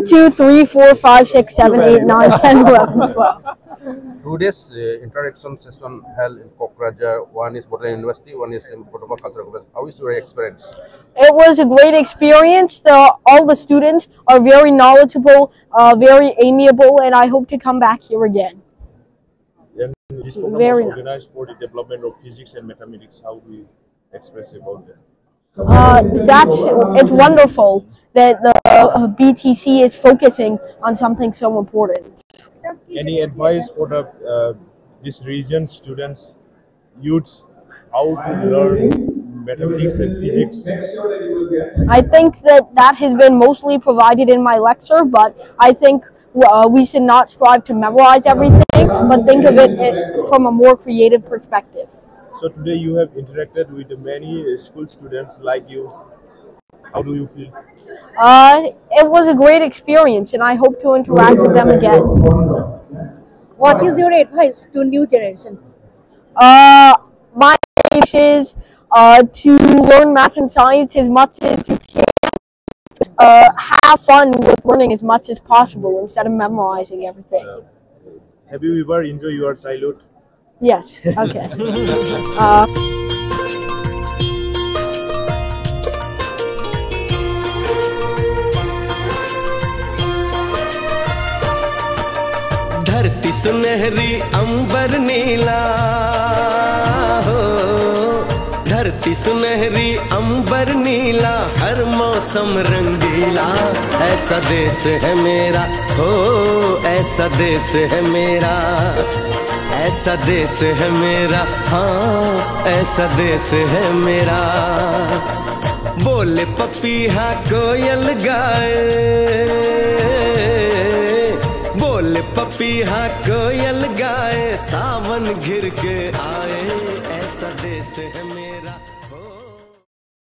One, two, three, four, five, six, seven, eight, nine, ten, eleven, twelve. Today's uh, interaction session held in Kokrajhar. One is Bodoland University, one is in Protocol Cultural College. How is your experience? It was a great experience. The, all the students are very knowledgeable, uh, very amiable, and I hope to come back here again. Then this program Very was nice. organized for the development of physics and mathematics. How do you express about that? Uh, that's it's wonderful that the uh, BTC is focusing on something so important. Any advice for the uh, this region students, youths, how to learn mathematics and physics? I think that that has been mostly provided in my lecture, but I think uh, we should not strive to memorize everything, but think of it uh, from a more creative perspective. So today you have interacted with many uh, school students like you. How do you feel? Uh, it was a great experience, and I hope to interact with them again. What is your advice to new generation? Uh, my advice is uh, to learn math and science as much as you can. Uh, have fun with learning as much as possible instead of memorizing everything. Have you ever enjoyed your childhood? Yes. Okay. uh, धरती सुनहरी अंबर नीला। हो। धरती सुनहरी अंबर नीला। हर मौसम रंगीला। ऐसा देश है मेरा। हो ऐसा देश है मेरा। ऐसा देश है मेरा हाँ ऐसा देश है मेरा। बोले पपीहा कोयल गाए। बोल पपीहा कोयल गाए, सावन घिर के आए। ऐसा देश है मेरा